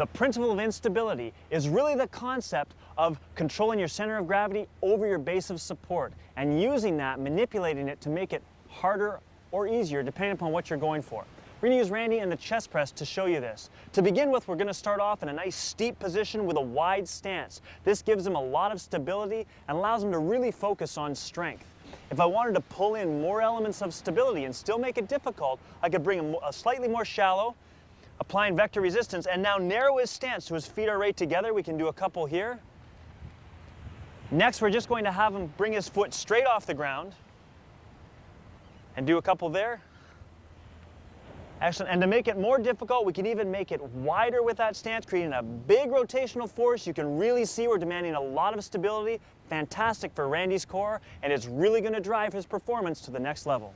The principle of instability is really the concept of controlling your center of gravity over your base of support and using that, manipulating it to make it harder or easier depending upon what you're going for. We're gonna use Randy and the chest press to show you this. To begin with, we're gonna start off in a nice steep position with a wide stance. This gives him a lot of stability and allows him to really focus on strength. If I wanted to pull in more elements of stability and still make it difficult, I could bring him a slightly more shallow, applying vector resistance, and now narrow his stance so his feet are right together. We can do a couple here. Next, we're just going to have him bring his foot straight off the ground and do a couple there. Excellent. And to make it more difficult, we can even make it wider with that stance, creating a big rotational force. You can really see we're demanding a lot of stability. Fantastic for Randy's core, and it's really going to drive his performance to the next level.